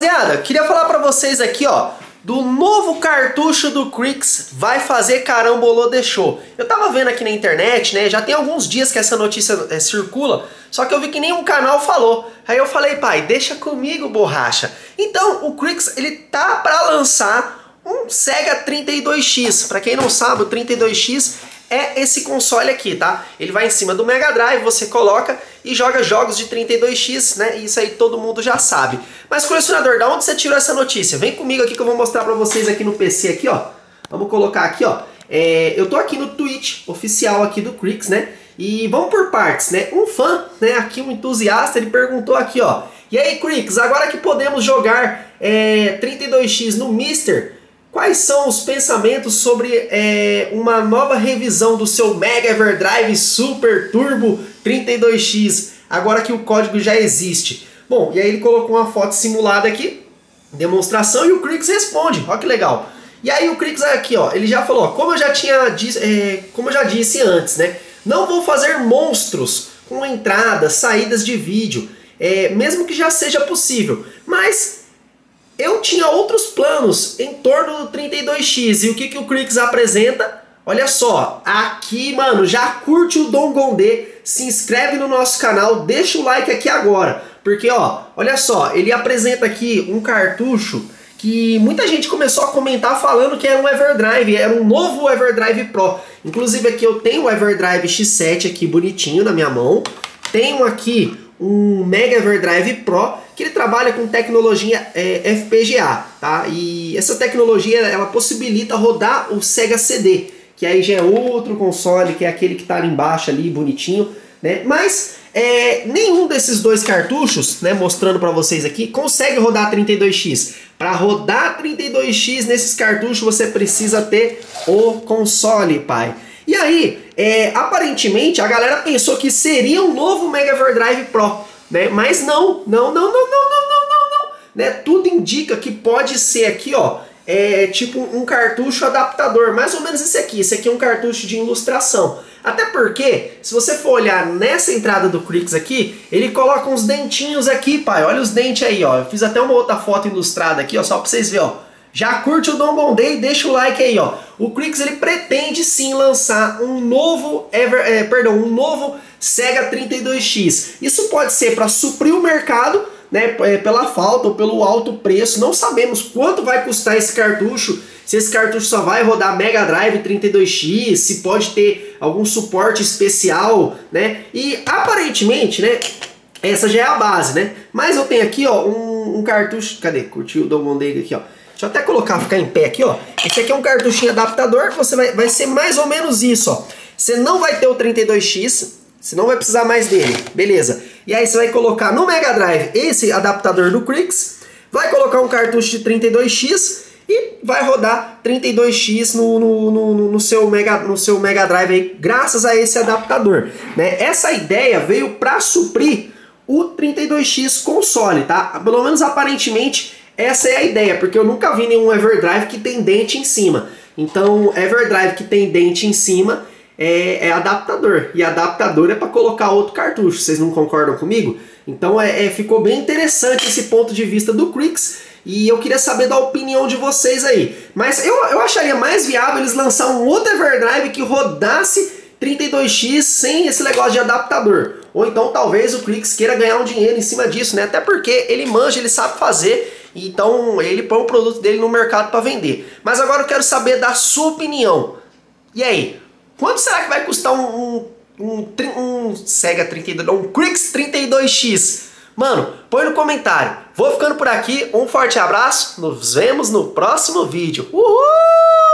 Rapaziada, queria falar pra vocês aqui, ó, do novo cartucho do Crix vai fazer carambolô deixou. Eu tava vendo aqui na internet, né, já tem alguns dias que essa notícia é, circula, só que eu vi que nenhum canal falou. Aí eu falei, pai, deixa comigo, borracha. Então, o Crix, ele tá pra lançar um Sega 32X. Pra quem não sabe, o 32X é esse console aqui, tá? Ele vai em cima do Mega Drive, você coloca e joga jogos de 32X, né? Isso aí todo mundo já sabe. Mas colecionador, da onde você tirou essa notícia? Vem comigo aqui que eu vou mostrar pra vocês aqui no PC aqui, ó. Vamos colocar aqui, ó. É, eu tô aqui no Twitch oficial aqui do Crix, né? E vamos por partes, né? Um fã, né, aqui um entusiasta, ele perguntou aqui, ó. E aí, Crix, agora que podemos jogar é, 32X no Mister, Quais são os pensamentos sobre é, uma nova revisão do seu Mega Everdrive Super Turbo 32X, agora que o código já existe? Bom, e aí ele colocou uma foto simulada aqui, demonstração, e o Crix responde, olha que legal. E aí o Crix aqui, ó, ele já falou, ó, como eu já tinha, é, como eu já disse antes, né? Não vou fazer monstros com entradas, saídas de vídeo, é, mesmo que já seja possível, mas eu tinha outros planos em torno do 32X e o que, que o Crix apresenta? Olha só, aqui, mano, já curte o Dom Gondê, se inscreve no nosso canal, deixa o like aqui agora, porque ó, olha só, ele apresenta aqui um cartucho que muita gente começou a comentar falando que era um Everdrive, era um novo Everdrive Pro. Inclusive aqui eu tenho o Everdrive X7 aqui bonitinho na minha mão, tenho aqui um Mega Everdrive Pro que ele trabalha com tecnologia é, FPGA, tá? E essa tecnologia ela possibilita rodar o Sega CD, que aí já é outro console, que é aquele que está ali embaixo ali bonitinho, né? Mas é, nenhum desses dois cartuchos, né, mostrando para vocês aqui, consegue rodar 32x. Para rodar 32x nesses cartuchos você precisa ter o console, pai. E aí, é, aparentemente, a galera pensou que seria um novo Mega Drive Pro, né? Mas não, não, não, não, não, não, não, não, não. Né? Tudo indica que pode ser aqui, ó, é tipo um cartucho adaptador, mais ou menos esse aqui. Esse aqui é um cartucho de ilustração. Até porque, se você for olhar nessa entrada do Crix aqui, ele coloca uns dentinhos aqui, pai. Olha os dentes aí, ó. Eu fiz até uma outra foto ilustrada aqui, ó, só pra vocês verem, ó. Já curte o Dom Bom Day e deixa o like aí, ó. O Crix ele pretende sim lançar um novo, Ever, é, perdão, um novo Sega 32X. Isso pode ser para suprir o mercado, né, é, pela falta ou pelo alto preço. Não sabemos quanto vai custar esse cartucho. Se esse cartucho só vai rodar Mega Drive 32X, se pode ter algum suporte especial, né? E aparentemente, né, essa já é a base, né? Mas eu tenho aqui, ó, um, um cartucho, cadê? Curtiu o Dom Bom Day aqui, ó. Deixa eu até colocar, ficar em pé aqui, ó. Esse aqui é um cartuchinho adaptador, você vai, vai ser mais ou menos isso, ó. Você não vai ter o 32X, você não vai precisar mais dele, beleza. E aí você vai colocar no Mega Drive esse adaptador do Crix, vai colocar um cartucho de 32X e vai rodar 32X no, no, no, no, seu, Mega, no seu Mega Drive aí, graças a esse adaptador. Né? Essa ideia veio para suprir o 32X console, tá? Pelo menos aparentemente essa é a ideia, porque eu nunca vi nenhum Everdrive que tem dente em cima. Então, Everdrive que tem dente em cima é, é adaptador. E adaptador é para colocar outro cartucho. Vocês não concordam comigo? Então, é, é, ficou bem interessante esse ponto de vista do Crix. E eu queria saber da opinião de vocês aí. Mas eu, eu acharia mais viável eles lançar um outro Everdrive que rodasse 32X sem esse negócio de adaptador. Ou então talvez o Crix queira ganhar um dinheiro em cima disso, né? Até porque ele manja, ele sabe fazer então ele põe o produto dele no mercado para vender. Mas agora eu quero saber da sua opinião. E aí, quanto será que vai custar um, um, um, um Sega 32, um Crix 32X? Mano, põe no comentário. Vou ficando por aqui, um forte abraço, nos vemos no próximo vídeo. Uhul!